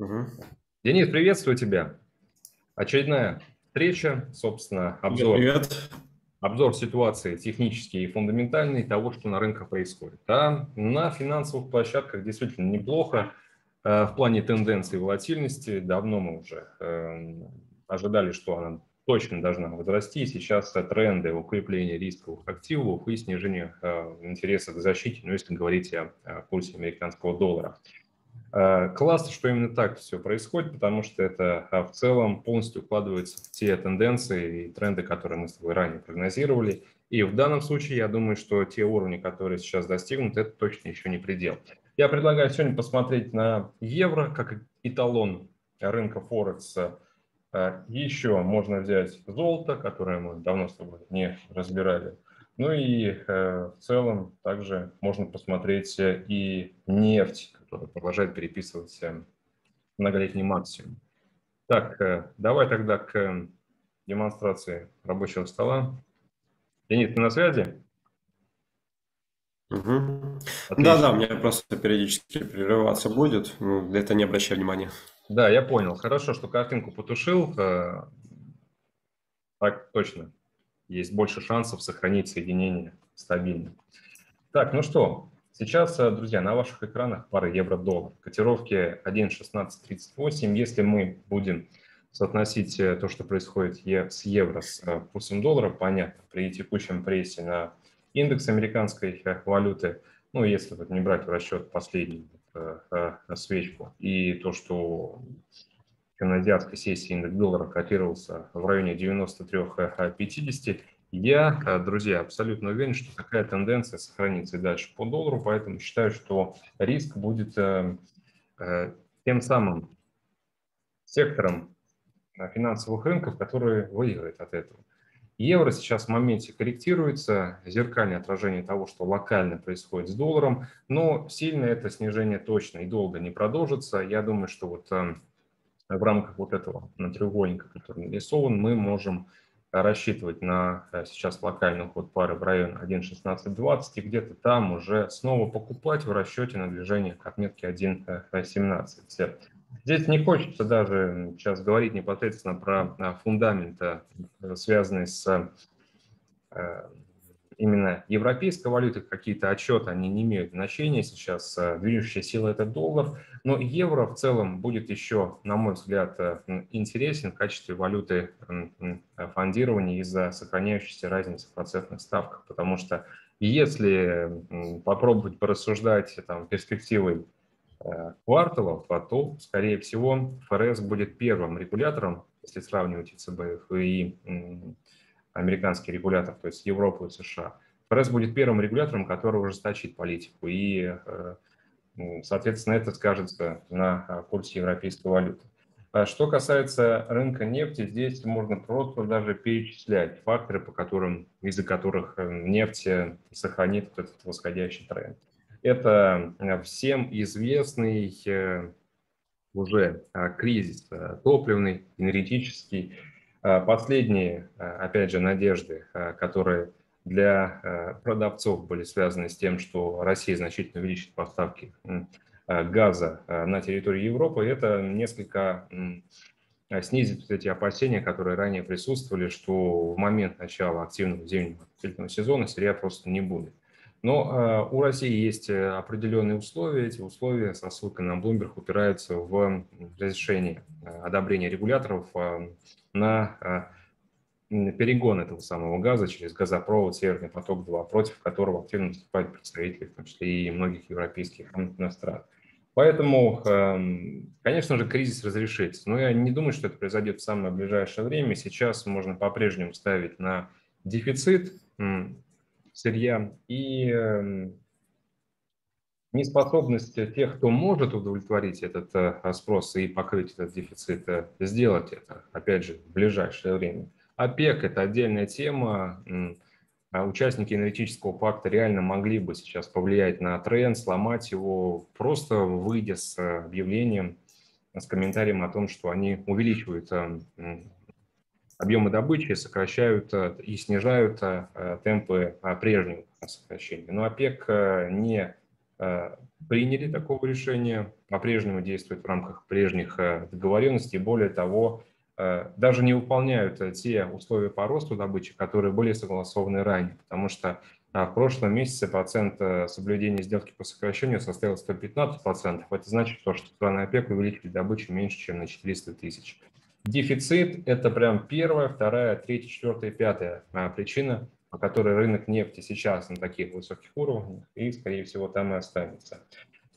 Угу. Денис, приветствую тебя. Очередная встреча, собственно, обзор, Привет. обзор ситуации технический и фундаментальный того, что на рынках происходит. Да, на финансовых площадках действительно неплохо э, в плане тенденции волатильности. Давно мы уже э, ожидали, что она точно должна возрасти. Сейчас тренды укрепления рисковых активов и снижения э, интереса к защите, ну, если говорить о курсе американского доллара. Э, классно, что именно так все происходит, потому что это а, в целом полностью укладывается в те тенденции и тренды, которые мы с тобой ранее прогнозировали. И в данном случае я думаю, что те уровни, которые сейчас достигнуты, это точно еще не предел. Я предлагаю сегодня посмотреть на евро как эталон рынка Форекс. Э, еще можно взять золото, которое мы давно с тобой не разбирали. Ну и э, в целом также можно посмотреть и нефть, который продолжает переписывать многолетний максимум. Так, э, давай тогда к демонстрации рабочего стола. Денис, ты на связи? Угу. Да, да, у меня просто периодически прерываться будет. Ну, это не обращай внимания. Да, я понял. Хорошо, что картинку потушил. Э, так точно. Есть больше шансов сохранить соединение стабильно. Так, ну что, Сейчас, э, друзья, на ваших экранах пара евро-доллар. Котировки 1.1638. Если мы будем соотносить э, то, что происходит с евро с э, курсом доллара, понятно, при текущем прессе на индекс американской валюты, ну, если вот не брать в расчет последнюю свечку и то, что на азиатской сессии индекс доллара котировался в районе 93-50, я, э, друзья, абсолютно уверен, что такая тенденция сохранится и дальше по доллару, поэтому считаю, что риск будет э, э, тем самым сектором финансовых рынков, который выиграет от этого. Евро сейчас в моменте корректируется, зеркальное отражение того, что локально происходит с долларом, но сильно это снижение точно и долго не продолжится. Я думаю, что вот в рамках вот этого треугольника, который нарисован, мы можем рассчитывать на э, сейчас локальный уход пары в район 1.1620 и где-то там уже снова покупать в расчете на движение к отметке 1.17. Здесь не хочется даже сейчас говорить непосредственно про э, фундамент, э, связанный с именно европейской валюты, какие-то отчеты, они не имеют значения сейчас, движущая сила – это доллар, но евро в целом будет еще, на мой взгляд, интересен в качестве валюты фондирования из-за сохраняющейся разницы в процентных ставках, потому что если попробовать порассуждать там, перспективой э, кварталов, то, скорее всего, ФРС будет первым регулятором, если сравнивать ЕЦБ и американский регулятор, то есть Европу и США. ФРС будет первым регулятором, который ужесточит политику, и, э, соответственно, это скажется на э, курсе европейской валюты. А что касается рынка нефти, здесь можно просто даже перечислять факторы, по которым, из-за которых э, нефть сохранит этот восходящий тренд. Это всем известный уже кризис топливный, энергетический, последние, э, опять же, надежды, э, которые для продавцов были связаны с тем, что Россия значительно увеличит поставки газа на территории Европы, это несколько снизит эти опасения, которые ранее присутствовали, что в момент начала активного зимнего сезона сырья просто не будет. Но у России есть определенные условия. Эти условия со ссылкой на Bloomberg упираются в разрешение одобрения регуляторов на перегон этого самого газа через газопровод «Северный поток-2», против которого активно выступают представители, в том числе и многих европейских стран. Поэтому, конечно же, кризис разрешится. Но я не думаю, что это произойдет в самое ближайшее время. Сейчас можно по-прежнему ставить на дефицит сырья и эм, неспособность тех, кто может удовлетворить этот э, спрос и покрыть этот дефицит, э, сделать это, опять же, в ближайшее время. ОПЕК – это отдельная тема. А участники энергетического пакта реально могли бы сейчас повлиять на тренд, сломать его, просто выйдя с объявлением, с комментарием о том, что они увеличивают э, объемы добычи, сокращают и снижают темпы прежнего сокращения. Но ОПЕК не Э, приняли такого решения, по-прежнему действуют в рамках прежних э, договоренностей. Более того, э, даже не выполняют те условия по росту добычи, которые были согласованы ранее, потому что в прошлом месяце процент соблюдения сделки по сокращению составил 115%. Это значит, что страны ОПЕК увеличили добычу меньше, чем на 400 тысяч. Дефицит – это прям первая, вторая, третья, четвертая, пятая причина по которой рынок нефти сейчас на таких высоких уровнях и, скорее всего, там и останется.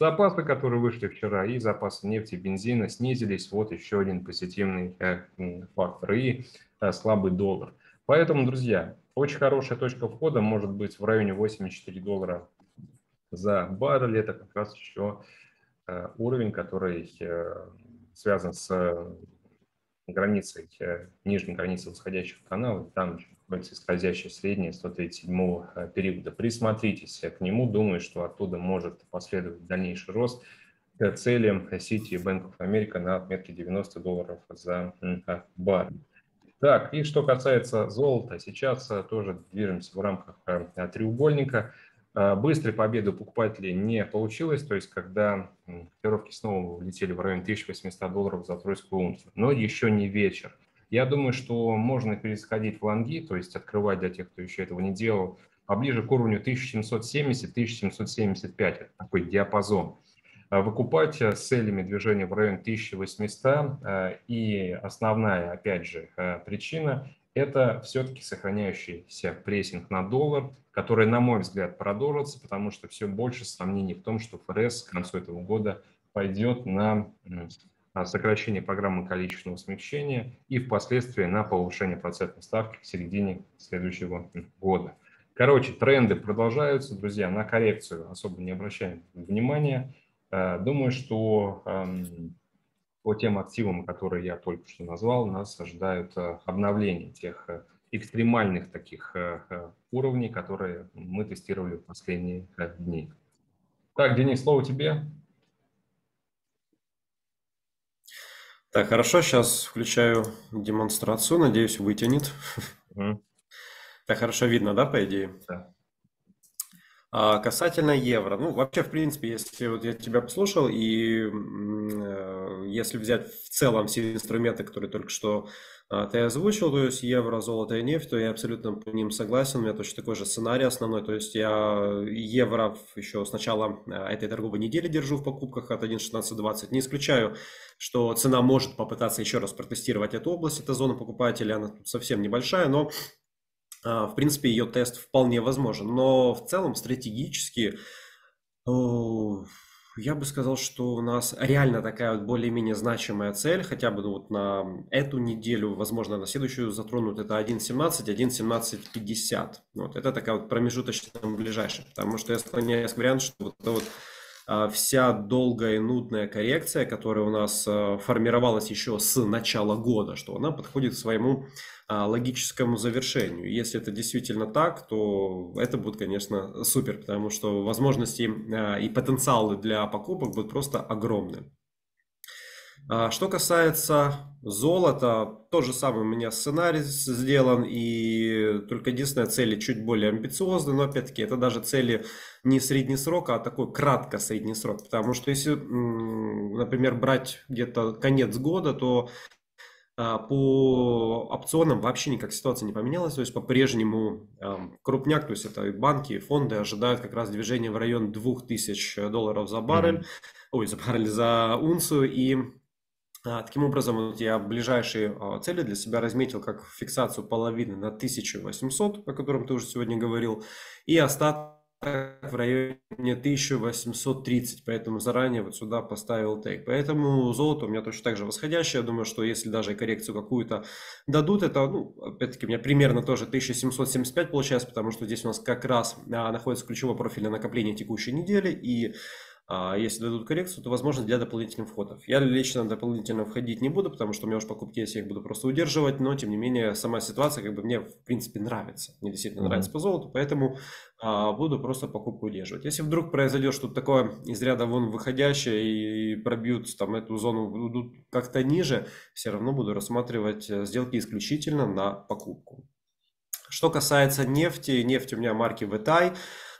Запасы, которые вышли вчера, и запасы нефти, бензина снизились. Вот еще один позитивный э, фактор. И э, слабый доллар. Поэтому, друзья, очень хорошая точка входа может быть в районе 84 доллара за баррель. Это как раз еще э, уровень, который связан с границей, нижней границей восходящих каналов. Там находится скользящее среднее 137 э, периода. Присмотритесь к нему, думаю, что оттуда может последовать дальнейший рост к целям City Bank of America на отметке 90 долларов за бар. Так, и что касается золота, сейчас э, тоже движемся в рамках э, треугольника. Быстрой победы у покупателей не получилось, то есть когда котировки снова улетели в район 1800 долларов за тройскую унцию, но еще не вечер. Я думаю, что можно пересходить в лонги, то есть открывать для тех, кто еще этого не делал, поближе к уровню 1770-1775, это такой диапазон. А выкупать с целями движения в район 1800. А, и основная, опять же, а, причина – это все-таки сохраняющийся прессинг на доллар, который, на мой взгляд, продолжится, потому что все больше сомнений в том, что ФРС к концу этого года пойдет на сокращение программы количественного смягчения и впоследствии на повышение процентной ставки к середине следующего года. Короче, тренды продолжаются, друзья, на коррекцию особо не обращаем внимания. Э, думаю, что эм, по тем активам, которые я только что назвал, нас ожидают э, обновления тех э, экстремальных таких уровней, которые мы тестировали в последние дни. Так, Денис, слово тебе. Так, хорошо, сейчас включаю демонстрацию, надеюсь, вытянет. Mm. Так, хорошо видно, да, по идее? Да. А, касательно евро, ну, вообще, в принципе, если вот я тебя послушал, и э, если взять в целом все инструменты, которые только что а, ты озвучил, то есть евро, золото и нефть, то я абсолютно по ним согласен, у меня точно такой же сценарий основной, то есть я евро еще с начала а, этой торговой недели держу в покупках от 1.1620, не исключаю, что цена может попытаться еще раз протестировать эту область, эта зона покупателя, она совсем небольшая, но в принципе ее тест вполне возможен, но в целом стратегически я бы сказал, что у нас реально такая вот более-менее значимая цель, хотя бы ну, вот на эту неделю, возможно, на следующую затронут, это 1.17, 1.1750. Вот, это такая вот промежуточная ближайшая, потому что я склоняюсь к варианту, что вот, вот а, вся долгая и нудная коррекция, которая у нас а, формировалась еще с начала года, что она подходит к своему а, логическому завершению. Если это действительно так, то это будет, конечно, супер, потому что возможности и потенциалы для покупок будут просто огромны. Что касается золота, то же самое у меня сценарий сделан, и только единственная цель чуть более амбициозная, но опять-таки это даже цели не средний срок, а такой кратко средний срок, потому что если, например, брать где-то конец года, то а, по опционам вообще никак ситуация не поменялась, то есть по-прежнему крупняк, то есть это банки, фонды ожидают как раз движения в район 2000 долларов за баррель, mm-hmm. ой, за баррель, за унцию, и а, Таким образом, я ближайшие а, цели для себя разметил как фиксацию половины на 1800, о котором ты уже сегодня говорил, и остаток в районе 1830, поэтому заранее вот сюда поставил тейк. Поэтому золото у меня точно так же восходящее. Я думаю, что если даже коррекцию какую-то дадут, это, ну, опять-таки, у меня примерно тоже 1775 получается, потому что здесь у нас как раз а, находится ключевое профильное накопление текущей недели, и а если дадут коррекцию, то возможно для дополнительных входов. Я лично дополнительно входить не буду, потому что у меня уже покупки есть, я их буду просто удерживать, но тем не менее сама ситуация как бы мне в принципе нравится. Мне действительно mm-hmm. нравится по золоту, поэтому а, буду просто покупку удерживать. Если вдруг произойдет что-то такое из ряда вон выходящее и пробьют там эту зону будут как-то ниже, все равно буду рассматривать э, сделки исключительно на покупку. Что касается нефти, нефть у меня марки VTI.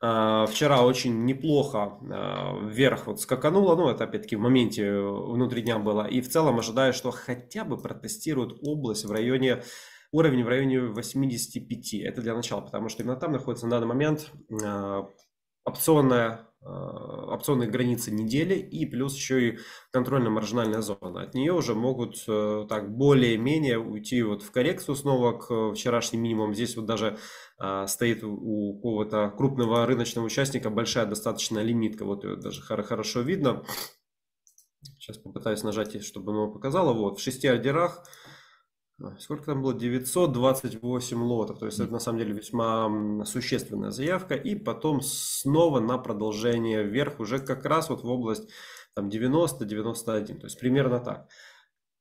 А, вчера очень неплохо а, вверх вот скакануло, ну это опять-таки в моменте внутри дня было, и в целом ожидаю, что хотя бы протестируют область в районе уровень в районе 85. Это для начала, потому что именно там находится на данный момент опционная Э, опционные границы недели и плюс еще и контрольно-маржинальная зона. От нее уже могут э, так более-менее уйти вот в коррекцию снова к вчерашним минимумам. Здесь вот даже а, стоит у какого-то крупного рыночного участника большая достаточно лимитка. Вот ее даже хорошо видно. Сейчас попытаюсь нажать, чтобы оно показало. Вот в шести ордерах Сколько там было? 928 лотов. То есть это на самом деле весьма существенная заявка. И потом снова на продолжение вверх уже как раз вот в область там 90-91. То есть примерно так.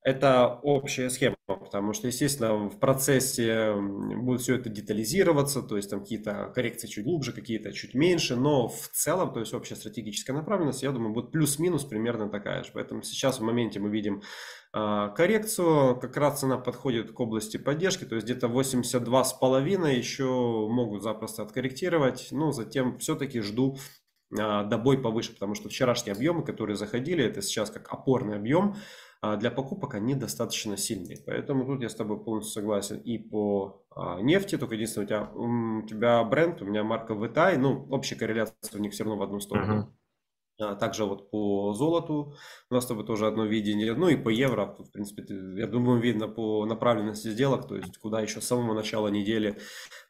Это общая схема, потому что, естественно, в процессе будет все это детализироваться, то есть там какие-то коррекции чуть глубже, какие-то чуть меньше, но в целом, то есть общая стратегическая направленность, я думаю, будет плюс-минус примерно такая же. Поэтому сейчас в моменте мы видим а, коррекцию, как раз цена подходит к области поддержки, то есть где-то 82,5 еще могут запросто откорректировать, но затем все-таки жду а, добой повыше, потому что вчерашние объемы, которые заходили, это сейчас как опорный объем, а для покупок они достаточно сильные. Поэтому тут я с тобой полностью согласен и по нефти, только единственное, у тебя, у тебя бренд, у меня марка VTI, ну, общая корреляция у них все равно в одну сторону. Uh-huh. А также вот по золоту у нас с тобой тоже одно видение. Ну и по евро, в принципе, я думаю, видно по направленности сделок, то есть куда еще с самого начала недели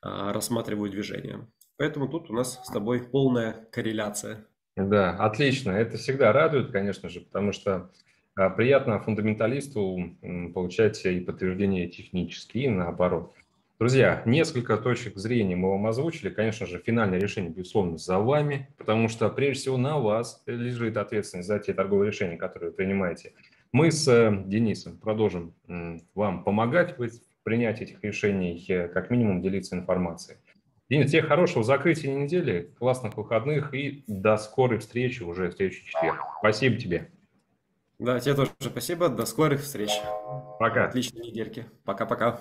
а, рассматривают движение. Поэтому тут у нас с тобой полная корреляция. Да, отлично. Это всегда радует, конечно же, потому что а, приятно фундаменталисту получать и подтверждение технические, и наоборот. Друзья, несколько точек зрения мы вам озвучили. Конечно же, финальное решение, безусловно, за вами, потому что, прежде всего, на вас лежит ответственность за те торговые решения, которые вы принимаете. Мы с э, Денисом продолжим вам помогать в принятии этих решений, э, как минимум делиться информацией. Денис, тебе хорошего закрытия недели, классных выходных и до скорой встречи уже в следующий четверг. Спасибо тебе. Да, тебе тоже спасибо. До скорых встреч. Пока. Отличной недельки. Пока-пока.